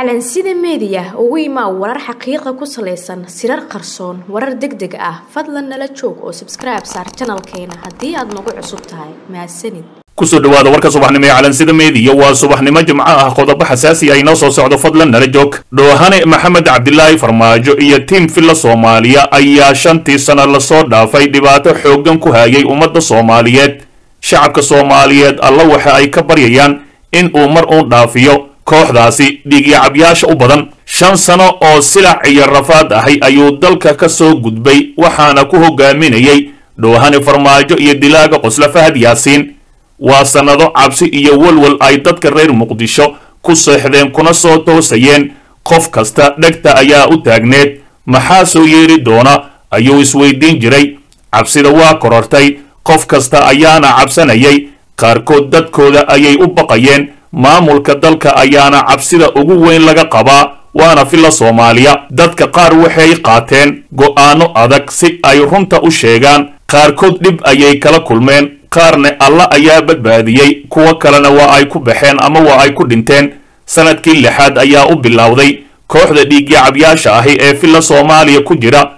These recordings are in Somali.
calansida meediya ugu imaa warar xaqiiqa ku salaysan sirar qarsoon warar deg deg ah. Fadlan nala joog oo sabskribe saar janalkeena haddii aad nagu cusub tahay. Mahadsanid ku soo dhawaada warka subaxnimo ee calansida meediya waa subaxnimo jimco ah. Qodobo xasaasi ah inoo soo socdo fadlan nala joog. Dhoohane maxamed cabdilaahi farmaajo iyo tiim filla soomaaliya ayaa shantii sano la soo dhaafay dhibaato xooggan ku hayay ummadda soomaaliyeed. Shacabka soomaaliyeed alla waxa ay ka baryayaan in uu mar uun dhaafiyo kooxdaasi dhiigyacabyaasha u badan. Shan sano oo silac iyo rafaad ahay ayuu dalka ka soo gudbay waxaana ku hogaaminayay dhoohane farmaajo iyo dilaaga qosla fahad yaasiin. Waa sannado cabsi iyo walwal ay dadka reer muqdisho ku seexdeen kuna soo toosayeen. Qof kasta dhegta ayaa u taagneed. Maxaa soo yeeri doona? Ayuu isweydiin jiray. Cabsida waa korortay. Qof kasta ayaana cabsanayay. Qaarkood dadkooda ayay u baqayeen maamulka dalka ayaana cabsida ugu weyn laga qabaa waana filla soomaaliya. Dadka qaar waxay qaateen go'aano adag si ay runta u sheegaan. Qaarkood dhib ayay kala kulmeen qaarna alla ayaa badbaadiyey. Kuwo kalena waa ay ku baxeen ama waa ay ku dhinteen. Sanadkii lixaad ayaa u bilowday kooxda dhiigyacabyaasha ahi ee filla soomaaliya ku jira.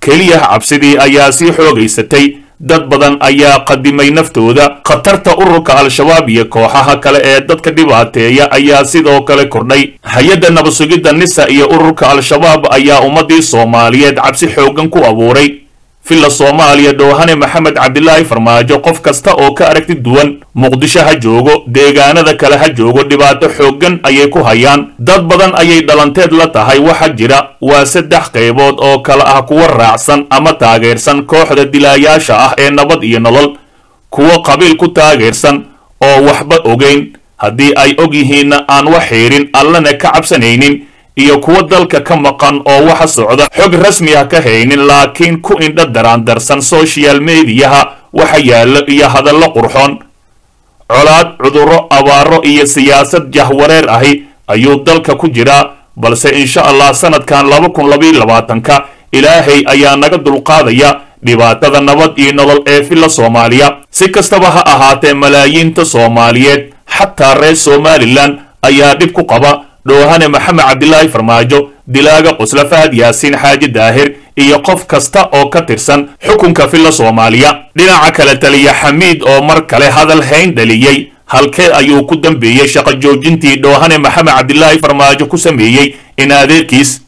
Keliya cabsidii ayaa sii xoogaysatay dad badan ayaa qadimay naftooda khatarta ururka al-shabaab iyo kooxaha kale ee dadka dhibaateeya ayaa sidoo kale kordhay. Hay'adda nabadsugidda nisa iyo ururka al-shabaab ayaa ummaddii soomaaliyeed cabsi xooggan ku abuuray filla soomaaliya dhoohane maxamed cabdilaahi farmaajo qof kasta oo ka aragti duwan muqdisho ha joogo deegaanada kale ha joogo dhibaato xooggan ayay ku hayaan dad badan ayay dhalanteed la tahay waxa jira waa saddex qaybood oo kale ah kuwa raacsan ama taageersan kooxda dilaayaasha ah ee nabad iyo nolol kuwo qabiil ku taageersan oo waxba ogeyn haddii ay og yihiinna aan wax xiidhin allana ka cabsanaynin iyo kuwo dalka ka maqan oo waxa socda xog rasmi ah ka haynin laakiin ku indha daraandarsan social mediyaha waxa yaallo iyo hadallo qurxoon. Colaad cudurro abaaro iyo siyaasad jahwareer ahi ayuu dalka ku jiraa balse insha allah sanadkan laba kun labaiyo labaatanka ilaahay ayaa naga dulqaadaya dhibaatada nabad iyo nolol ee filla soomaaliya. Si kastaba ha ahaatee malaayiinta soomaaliyeed xataa reer somalilan ayaa dhib ku qaba dhoohane maxamed cabdilaahi farmaajo dilaaga qosla fahad yaasiin xaaji daahir iyo qof kasta oo ka tirsan xukunka filla soomaaliya. Dhinaca kale taliya xamiid oo mar kale hadal hayn dhaliyey halkee ayuu ku dambeeyey shaqo joojintii dhoohane maxamed cabdilaahi farmaajo ku sameeyey in adeerkiis?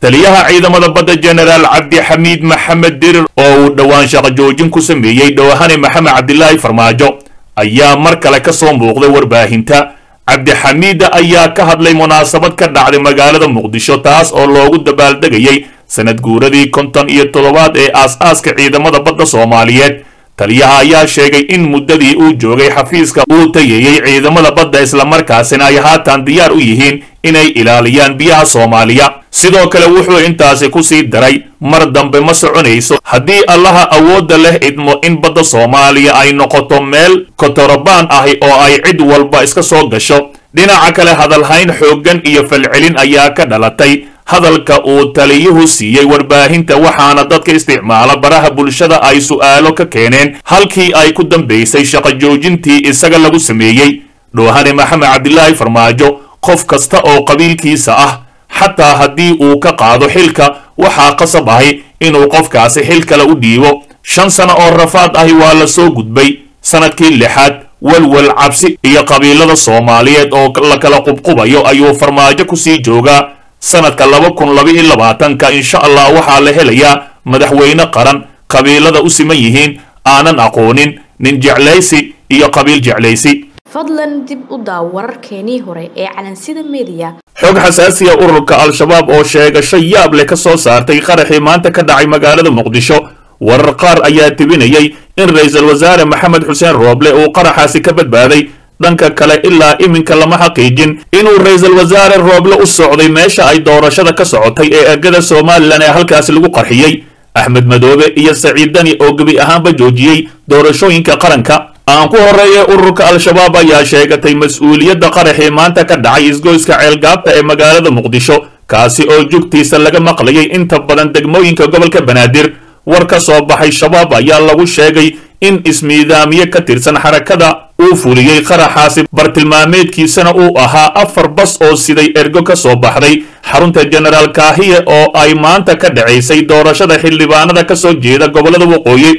Taliyaha ciidamada badda jenaraal cabdixamiid maxamed dirir oo uu dhowaan shaqo joojin ku sameeyey dhoohane maxamed cabdilaahi farmaajo ayaa mar kale ka soo muuqday warbaahinta cabdixamiida ayaa ka hadlay munaasabad ka dhacday magaalada muqdisho taas oo loogu dabaaldegayay sanad guuradii konton iyo toddobaad ee aas-aaska ciidamada badda soomaaliyeed taliyaha ayaa sheegay in muddadii uu joogay xafiiska uu tayeeyey ciidamada badda islamarkaasina ay haatan diyaar u yihiin inay ilaaliyaan biyaha soomaaliya. Sidoo kale wuxuu intaasi ku sii daray mar dambe ma soconayso. Haddii allaha awoodda leh idmo in badda soomaaliya ay noqoto meel kotorobaan ahi oo ay cid walba iska soo gasho. Dhinaca kale hadalhayn xooggan iyo falcelin ayaa ka dhalatay hadalka uu taliyuhu siiyey warbaahinta waxaana dadka isticmaala baraha bulshada ay su'aalo ka keeneen halkii ay ku dambaysay shaqo joojintii isaga lagu sameeyey. Dhoohane maxamed cabdilaahi farmaajo qof kasta oo qabiilkiisa ah xataa haddii uu ka qaado xilka waxaa qasab ahi inuu qofkaasi xil kale u dhiibo. Shan sano oo rafaad ahi waa la soo gudbay. Sanadkii lixaad walwal cabsi iyo qabiilada soomaaliyeed oo la kala qubqubayo ayuu farmaajo ku sii joogaa sanadka laba kun labaiyo labaatanka insha allah waxaa la helayaa madaxweyne qaran qabiilada u siman yihiin aanan aqoonin nin jeclaysi iyo qabiil jeclaysi. Fadlan dib u daaw wararkeenii hore ee calansida meediya xog xasaasiya ururka al-shabaab oo sheegasho yaab leh ka soo saartay qaraxii maanta ka dhacay magaalada muqdisho. Warar qaar ayaa tibinayay in ra'iisul wasaare maxamed xuseen rooble uu qaraxaasi ka badbaaday dhanka kale ilaa iminka lama xaqiijin. Inuu ra'iisul wasaare rooble u socday meesha ay doorashada ka socotay ee ergada somalilan ee halkaasi lagu qarxiyey. Axmed madoobe iyo saciid dani oo gebi ahaanba joojiyey doorashooyinka qaranka. Aan ku horreeyay ururka al-shabaab ayaa sheegatay mas'uuliyadda qaraxii maanta ka dhacay isgoyska ceelgaabta ee magaalada muqdisho kaasi oo jugtiisa laga maqlayay inta badan degmooyinka gobolka banaadir. War ka soo baxay shabaab ayaa lagu sheegay in ismiidaamiye ka tirsan xarakada uu fuliyey qaraxaasi bartilmaameedkiisana uu ahaa afar bas oo siday ergo ka soo baxday. Xarunta jenaraal kaahiye oo ay maanta ka dhacaysay doorashada xildhibaanada ka soo jeeda gobollada waqooyi.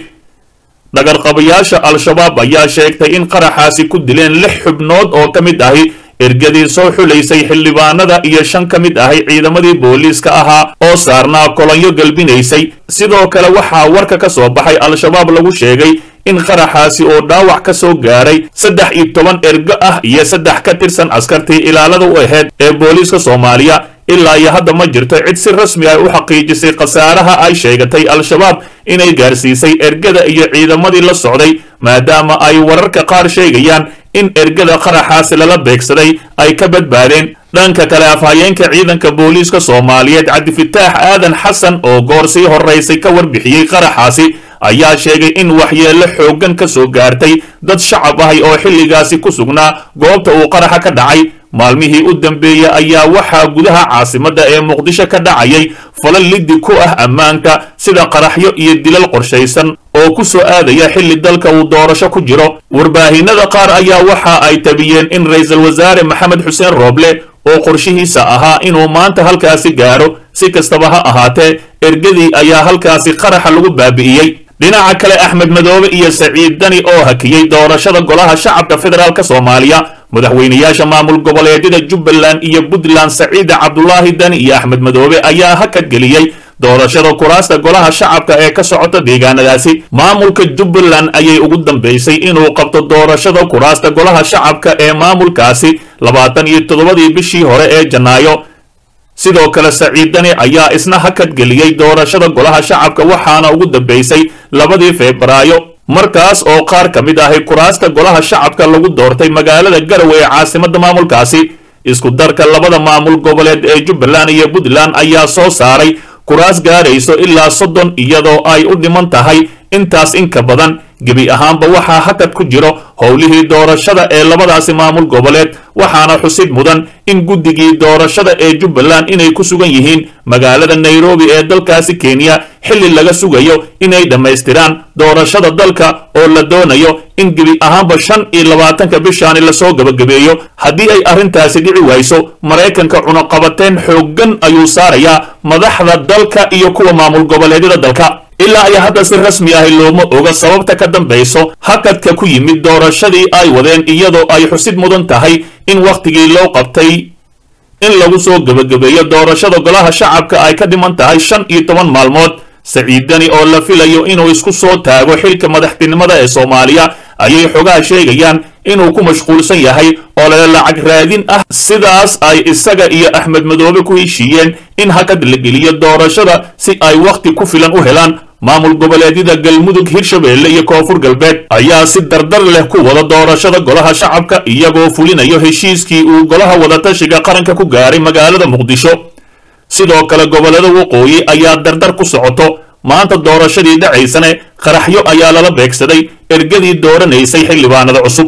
Dhagarqabayaasha al-shabaab ayaa sheegtay in qaraxaasi ku dileen lix xubnood oo ka mid ahi. Ergadii soo xulaysay xildhibaanada iyo shan ka mid ahay ciidamadii booliiska ahaa oo saarnaa kolonyo galbinaysay. Sidoo kale waxaa warka ka soo baxay al-shabaab lagu sheegay in qaraxaasi oo dhaawac ka soo gaaray saddex iyo toban ergo ah iyo saddex ka tirsan askartii ilaalada u ahayd ee booliiska soomaaliya. Ilaa iyo hadda ma jirto cid si rasmi ah u xaqiijisay khasaaraha ay sheegatay al-shabaab inay gaarsiisay ergada iyo ciidamadii la socday maadaama ay wararka qaar sheegayaan in ergada qaraxaasi lala beegsaday ay ka badbaadeen. Dhanka kale afhayeenka ciidanka booliiska soomaaliyeed cabdifitaax aadan xasan oo goor sii horaysay ka warbixiyey qaraxaasi ayaa sheegay in waxyeello xooggan ka soo gaartay dad shacab ahay oo xilligaasi ku sugnaa goobta uu qaraxa ka dhacay. Maalmihii u dambeeyey ayaa waxaa gudaha caasimadda ee muqdisho ka dhacayay falal liddi ku ah ammaanka sida qaraxyo iyo dilal qorshaysan oo ku soo aadaya xilli dalka uu doorasho ku jiro. Warbaahinada qaar ayaa waxa ay tabiyeen in ra'iisul wasaare maxamed xuseen rooble oo qorshihiisa ahaa inuu maanta halkaasi gaaro si kastaba ha ahaatee ergadii ayaa halkaasi qaraxa lagu baabi'iyey dhinaca kale axmed madoobe iyo saciid dani oo hakiyey doorashada golaha shacabka federaalk soomaaliya madaxweynayaasha maamul goboleedyada jubbaland iyo puntland saciida cabdulaahi dani iyo axmed madoobe ayaa hakad geliyey doorashada kuraasta golaha shacabka ee ka socota deegaanadaasi. Maamulka jubbaland ayay ugu dambeysay inuu qabto doorashada kuraasta golaha shacabka ee maamulkaasi labaatan iyo toddobadii bishii hore ee janaayo sidoo kale saciid dani ayaa isna hakad geliyey doorashada golaha shacabka waxaana ugu dambeysay labadii febraayo. Markaas oo qaar ka mid ahi kuraasta golaha shacabka lagu doortay magaalada garowe ee caasimadda maamulkaasi isku darka labada maamul goboleed ee jubbaland iyo puntland ayaa soo saaray kuraas gaarayso ilaa soddon iyadoo ay u dhiman tahay intaas in ka badan gebi ahaanba waxaa hakad ku jiro howlihii doorashada ee labadaasi maamul goboleed waxaana xusid mudan in guddigii doorashada ee jubbaland inay ku sugan yihiin magaalada nairobi ee dalkaasi kenya xilli laga sugayo inay dhammaystiraan doorashada dalka oo la doonayo in gebi ahaanba shan iyo labaatanka bishaani la soo gabagabeeyo. Haddii ay arrintaasi dhici wayso maraykanka cunaqabateen xooggan ayuu saarayaa madaxda dalka iyo kuwa maamul goboleedyada dalka ilaa ay hadda si rasmi ahi looma oga sababta ka dambayso hakadka ku yimid doorashadii ay wadeen iyadoo ay xusid mudan tahay in wakhtigii loo qabtay in lagu soo gebagabeeyo doorashada golaha shacabka ay ka dhiman tahay shan iyo toban maalmood. Saciidani oo la filayo inuu isku soo taago xilka madaxtinimada ee soomaaliya ayay xogaha sheegayaan inuu ku mashquulsan yahay oo lala lacag raadin ah. Sidaas ay isaga iyo axmed madoobe ku heshiiyeen in hakad la geliyo doorashada si ay wakhti ku filan u helaan maamul goboleedyada galmudug hirshabeelle iyo koonfur galbeed ayaa si dardar leh ku wada doorashada golaha shacabka iyagoo fulinayo heshiiskii uu golaha wadatashiga qaranka ku gaaray magaalada muqdisho. Sidoo kale gobollada waqooyi ayaa dardar ku socoto. Maanta doorashadii dhacaysane qaraxyo ayaa lala beegsaday ergadii dooranaysay xildhibaanada cusub